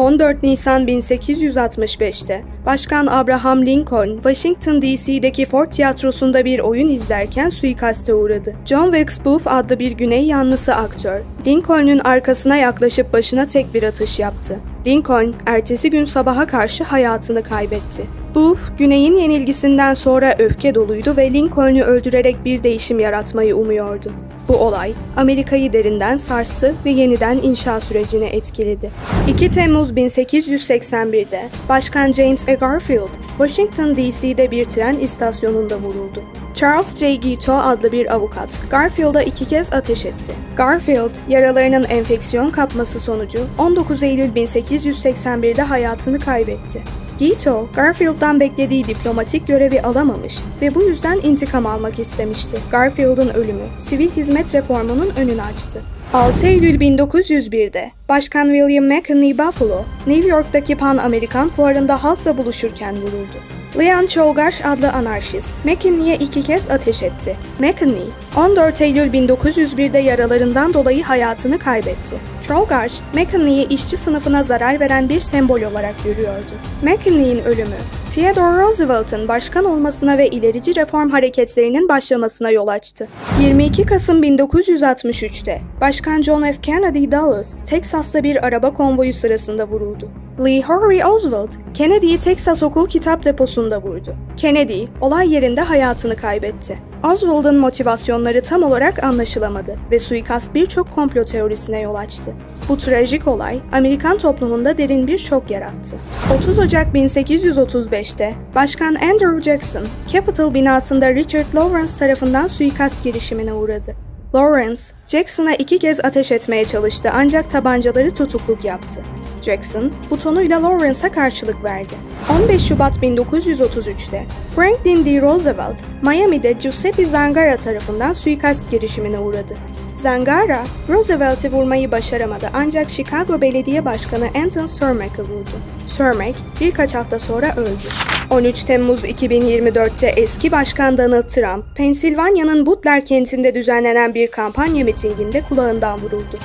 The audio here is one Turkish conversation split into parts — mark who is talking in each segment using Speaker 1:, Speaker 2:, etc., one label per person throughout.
Speaker 1: 14 Nisan 1865'te Başkan Abraham Lincoln, Washington DC'deki Ford Tiyatrosu'nda bir oyun izlerken suikaste uğradı. John Wilkes Booth adlı bir Güney yanlısı aktör, Lincoln'un arkasına yaklaşıp başına tek bir atış yaptı. Lincoln, ertesi gün sabaha karşı hayatını kaybetti. Booth, Güney'in yenilgisinden sonra öfke doluydu ve Lincoln'u öldürerek bir değişim yaratmayı umuyordu. Bu olay Amerika'yı derinden sarstı ve yeniden inşa sürecini etkiledi. 2 Temmuz 1881'de Başkan James A. Garfield, Washington DC'de bir tren istasyonunda vuruldu. Charles J. Guiteau adlı bir avukat Garfield'a iki kez ateş etti. Garfield, yaralarının enfeksiyon kapması sonucu 19 Eylül 1881'de hayatını kaybetti. Guiteau, Garfield'dan beklediği diplomatik görevi alamamış ve bu yüzden intikam almak istemişti. Garfield'ın ölümü, sivil hizmet reformunun önünü açtı. 6 Eylül 1901'de Başkan William McKinley Buffalo, New York'taki Pan Amerikan fuarında halkla buluşurken vuruldu. Leon Çolgaş adlı anarşist McKinley'e iki kez ateş etti. McKinley, 14 Eylül 1901'de yaralarından dolayı hayatını kaybetti. Çolgaş, McKinley'i işçi sınıfına zarar veren bir sembol olarak görüyordu. McKinley'in ölümü, Theodore Roosevelt'ın başkan olmasına ve ilerici reform hareketlerinin başlamasına yol açtı. 22 Kasım 1963'te Başkan John F. Kennedy Dallas, Teksas'ta bir araba konvoyu sırasında vuruldu. Lee Harvey Oswald, Kennedy'yi Texas Okul Kitap Deposu'nda vurdu. Kennedy, olay yerinde hayatını kaybetti. Oswald'ın motivasyonları tam olarak anlaşılamadı ve suikast birçok komplo teorisine yol açtı. Bu trajik olay Amerikan toplumunda derin bir şok yarattı. 30 Ocak 1835'te Başkan Andrew Jackson, Capitol binasında Richard Lawrence tarafından suikast girişimine uğradı. Lawrence, Jackson'a iki kez ateş etmeye çalıştı ancak tabancaları tutukluk yaptı. Jackson, butonuyla Lawrence'a karşılık verdi. 15 Şubat 1933'te Franklin D. Roosevelt, Miami'de Giuseppe Zangara tarafından suikast girişimine uğradı. Zangara, Roosevelt'i vurmayı başaramadı ancak Chicago Belediye Başkanı Anton Cermak'ı vurdu. Cermak birkaç hafta sonra öldü. 13 Temmuz 2024'te eski başkan Donald Trump, Pensilvanya'nın Butler kentinde düzenlenen bir kampanya mitinginde kulağından vuruldu.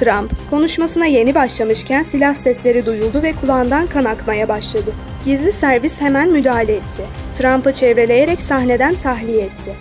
Speaker 1: Trump, konuşmasına yeni başlamışken silah sesleri duyuldu ve kulağından kan akmaya başladı. Gizli servis hemen müdahale etti. Trump'ı çevreleyerek sahneden tahliye etti.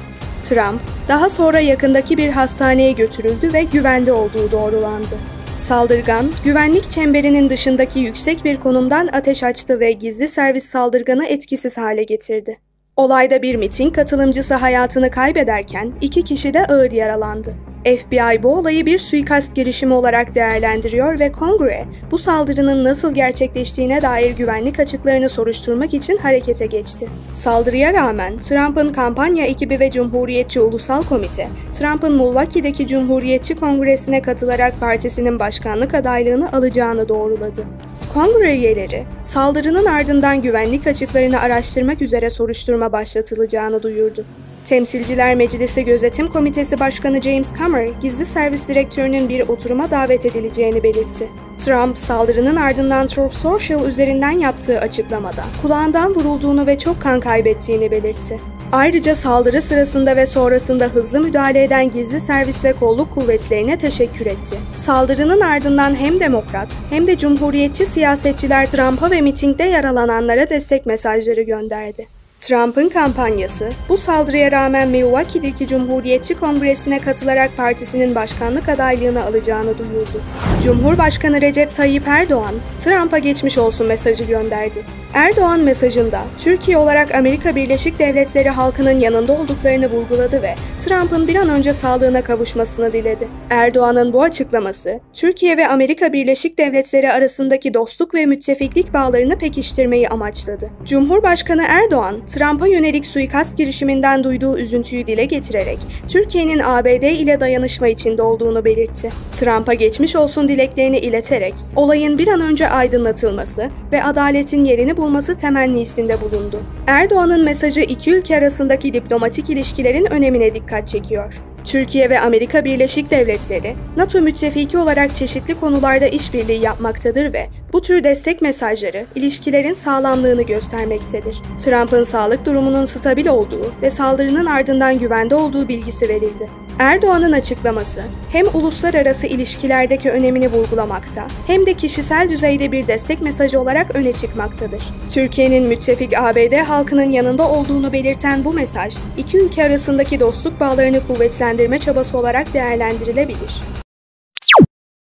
Speaker 1: Trump, daha sonra yakındaki bir hastaneye götürüldü ve güvende olduğu doğrulandı. Saldırgan, güvenlik çemberinin dışındaki yüksek bir konumdan ateş açtı ve gizli servis saldırganı etkisiz hale getirdi. Olayda bir miting katılımcısı hayatını kaybederken iki kişi de ağır yaralandı. FBI bu olayı bir suikast girişimi olarak değerlendiriyor ve kongre bu saldırının nasıl gerçekleştiğine dair güvenlik açıklarını soruşturmak için harekete geçti. Saldırıya rağmen Trump'ın kampanya ekibi ve Cumhuriyetçi Ulusal Komite, Trump'ın Milwaukee'deki Cumhuriyetçi Kongresi'ne katılarak partisinin başkanlık adaylığını alacağını doğruladı. Kongre üyeleri, saldırının ardından güvenlik açıklarını araştırmak üzere soruşturma başlatılacağını duyurdu. Temsilciler Meclisi Gözetim Komitesi Başkanı James Comer, gizli servis direktörünün bir oturuma davet edileceğini belirtti. Trump, saldırının ardından Truth Social üzerinden yaptığı açıklamada kulağından vurulduğunu ve çok kan kaybettiğini belirtti. Ayrıca saldırı sırasında ve sonrasında hızlı müdahale eden gizli servis ve kolluk kuvvetlerine teşekkür etti. Saldırının ardından hem demokrat hem de cumhuriyetçi siyasetçiler Trump'a ve mitingde yaralananlara destek mesajları gönderdi. Trump'ın kampanyası, bu saldırıya rağmen Milwaukee'deki Cumhuriyetçi Kongresi'ne katılarak partisinin başkanlık adaylığını alacağını duyurdu. Cumhurbaşkanı Recep Tayyip Erdoğan, Trump'a geçmiş olsun mesajı gönderdi. Erdoğan mesajında Türkiye olarak Amerika Birleşik Devletleri halkının yanında olduklarını vurguladı ve Trump'ın bir an önce sağlığına kavuşmasını diledi. Erdoğan'ın bu açıklaması, Türkiye ve Amerika Birleşik Devletleri arasındaki dostluk ve müttefiklik bağlarını pekiştirmeyi amaçladı. Cumhurbaşkanı Erdoğan, Trump'a yönelik suikast girişiminden duyduğu üzüntüyü dile getirerek Türkiye'nin ABD ile dayanışma içinde olduğunu belirtti. Trump'a geçmiş olsun dileklerini ileterek olayın bir an önce aydınlatılması ve adaletin yerini bulması temennisinde bulundu. Erdoğan'ın mesajı iki ülke arasındaki diplomatik ilişkilerin önemine dikkat çekiyor. Türkiye ve Amerika Birleşik Devletleri, NATO müttefiki olarak çeşitli konularda işbirliği yapmaktadır ve bu tür destek mesajları ilişkilerin sağlamlığını göstermektedir. Trump'ın sağlık durumunun stabil olduğu ve saldırının ardından güvende olduğu bilgisi verildi. Erdoğan'ın açıklaması hem uluslararası ilişkilerdeki önemini vurgulamakta hem de kişisel düzeyde bir destek mesajı olarak öne çıkmaktadır. Türkiye'nin müttefik ABD halkının yanında olduğunu belirten bu mesaj, iki ülke arasındaki dostluk bağlarını kuvvetlendirme çabası olarak değerlendirilebilir.